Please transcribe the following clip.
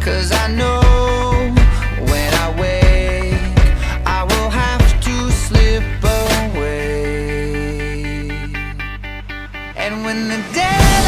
Cause I know when I wake, I will have to slip away. And when the day